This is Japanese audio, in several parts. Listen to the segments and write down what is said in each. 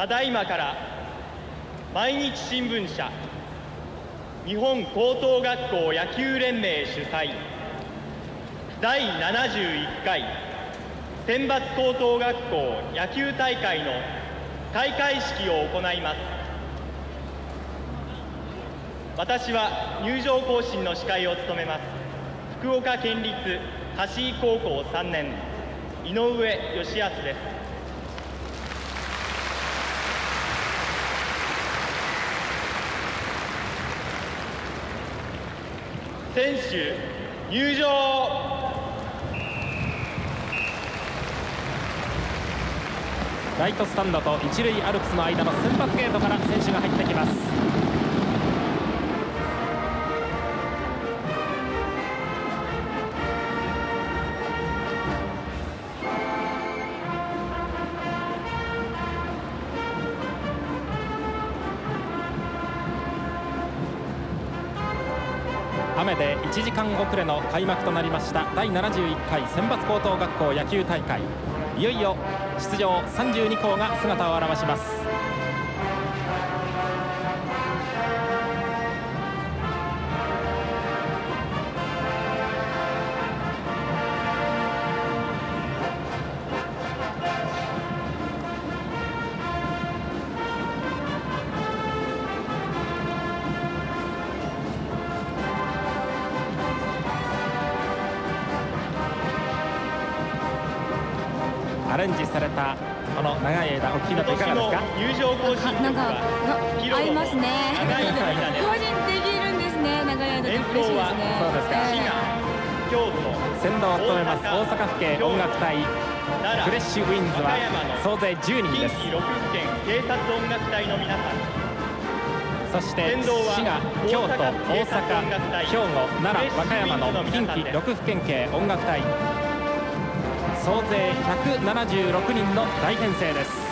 ただいまから毎日新聞社日本高等学校野球連盟主催第71回選抜高等学校野球大会の開会式を行います。私は入場行進の司会を務めます福岡県立橋井高校3年井上義敦です。選手入場。ライトスタンドと一塁アルプスの間の先発ゲートから選手が入ってきます。雨で1時間遅れの開幕となりました。第71回選抜高等学校野球大会。いよいよ出場32校が姿を現します。アレンジされたこの長い間お聞きになっていかがですか？入場行進なんか合いますね。長い間で個人できるんですね。長い間で演嬉しいですね。そうですか。滋賀京都先導を務めます大阪府警音楽隊フレッシュウィンズは総勢10人です。近畿6府県警察音楽隊の皆さん。そして滋賀、京都、大阪、兵庫、奈良、和歌山の近畿6府県警音楽隊総勢176人の大編成です。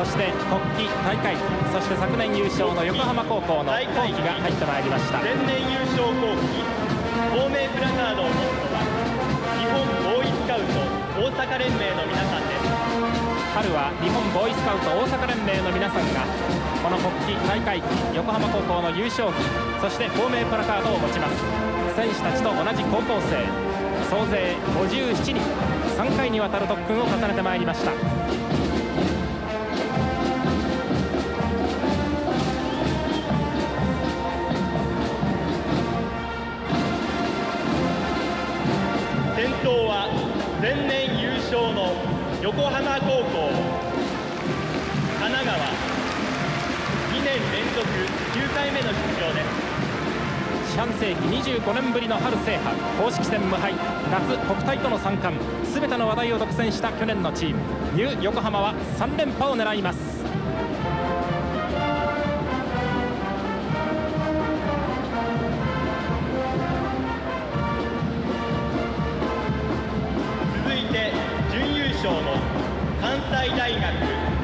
そして国旗大会旗そして昨年優勝の横浜高校の校旗が入ってまいりました。前年優勝校旗透明プラカードを持つのは日本ボーイスカウト大阪連盟の皆さんです。春は日本ボーイスカウト大阪連盟の皆さんがこの国旗大会旗横浜高校の優勝旗そして透明プラカードを持ちます。選手たちと同じ高校生総勢57人3回にわたる特訓を重ねてまいりました前年優勝の横浜高校神奈川。2年連続9回目の出場です。四半世紀25年ぶりの春制覇公式戦無敗夏国体との三冠。すべての話題を独占した去年のチーム。ニュー横浜は3連覇を狙います。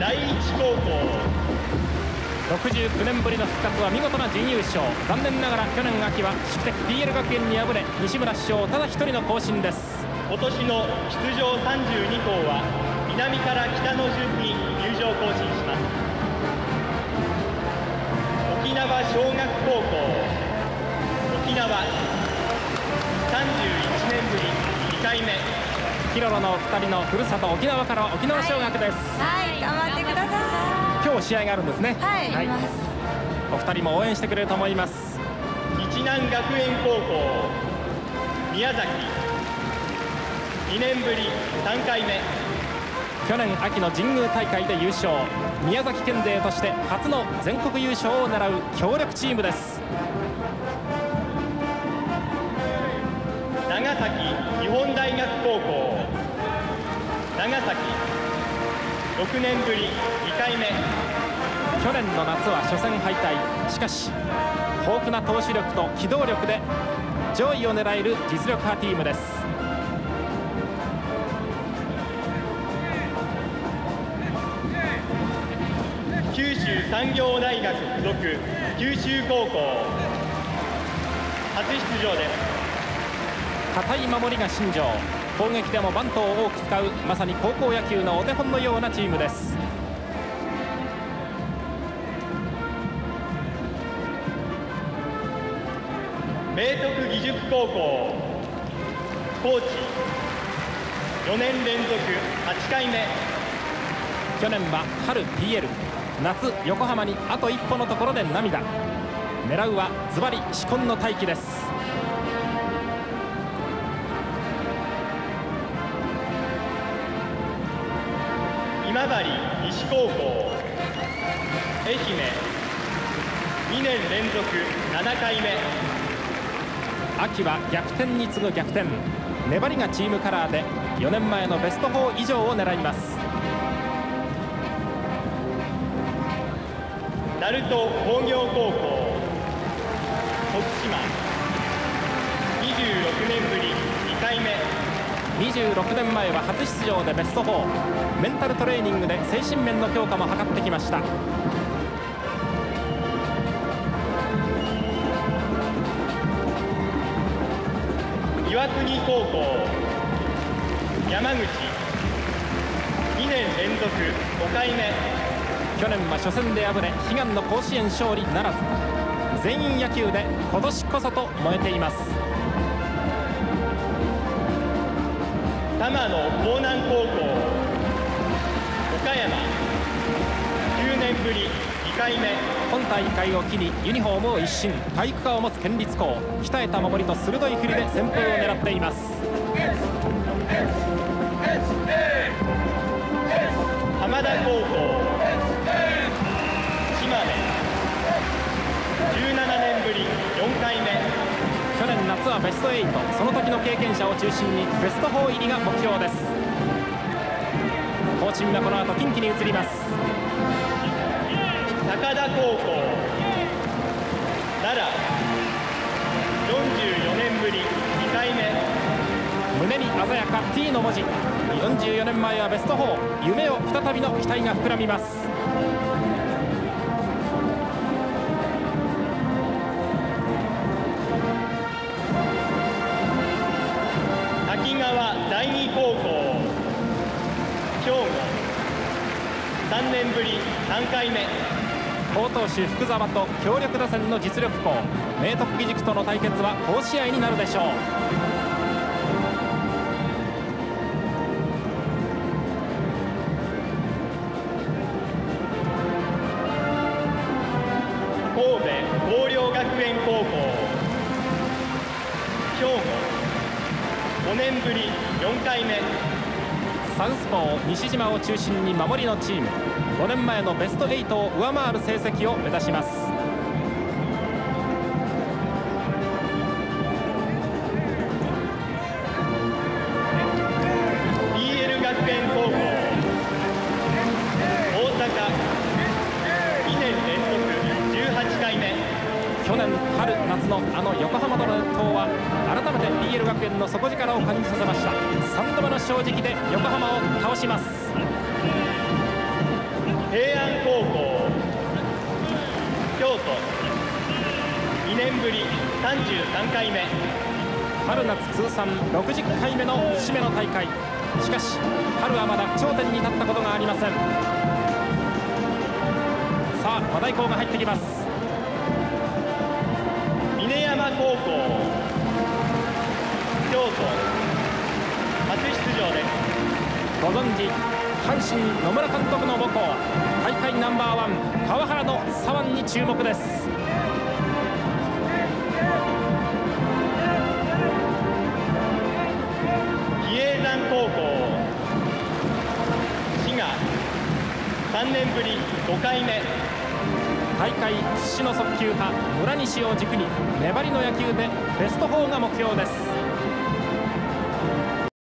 第一高校。69年ぶりの復活は見事な準優勝。残念ながら去年秋は宿敵 PL 学園に敗れ西村師匠ただ一人の更新です。今年の出場32校は南から北の順に入場更新します。沖縄小学キロロのお二人のふるさと沖縄から沖縄小学です、はい頑張ってください今日試合があるんですねはいはい、ますお二人も応援してくれると思います日南学園高校宮崎2年ぶり3回目去年秋の神宮大会で優勝宮崎県勢として初の全国優勝を狙う強力チームです長崎日本大学高校長崎。6年ぶり2回目。去年の夏は初戦敗退。しかし豊富な投手力と機動力で上位を狙える実力派チームです。九州産業大学附属九州高校。初出場です。堅い守りが新庄攻撃でもバントを多く使うまさに高校野球のお手本のようなチームです。明徳義塾高校高知。4年連続8回目。去年は春 PL 夏横浜にあと一歩のところで涙。狙うはズバリ紫紺の大器です今治西高校。愛媛。2年連続7回目。秋は逆転に次ぐ逆転。粘りがチームカラーで4年前のベスト4以上を狙います。鳴門工業高校。徳島。26年ぶり2回目26年前は初出場でベスト4メンタルトレーニングで精神面の強化も図ってきました。岩国高校山口。2年連続5回目。去年は初戦で敗れ悲願の甲子園勝利ならず。全員野球で今年こそと燃えています多摩の江南高校岡山9年ぶり2回目今大会を機にユニフォームを一新体育科を持つ県立校鍛えた守りと鋭い振りで旋風を狙っています。浜田高校。去年夏はベスト8その時の経験者を中心にベスト4入りが目標です。コーチンはこの後近畿に移ります。高田高校奈良44年ぶり2回目。胸に鮮やか T の文字。44年前はベスト4夢を再びの期待が膨らみます3年ぶり3回目。好投手福沢と強力打線の実力校明徳義塾との対決は好試合になるでしょう。神戸広陵学園高校。兵庫5年ぶり4回目サウスポー西島を中心に守りのチーム。5年前のベスト8を上回る成績を目指します。BL 学園高校。大阪2年連続18回目。去年春夏のあの横浜との熱闘は改めて学園の底力を感じさせました。3度目の正直で横浜を倒します。平安高校京都2年ぶり33回目。春夏通算60回目の節目の大会。しかし春はまだ頂点に立ったことがありません。さあ和太鼓が入ってきます。峰山高校初出場ですご存知阪神野村監督の母校大会ナンバーワン川原の左腕に注目です。比叡山高校滋賀3年ぶり5回目。大会屈指の速球派村西を軸に粘りの野球でベスト4が目標です